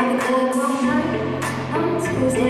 Jack the Cool Mom Night on Tuesday.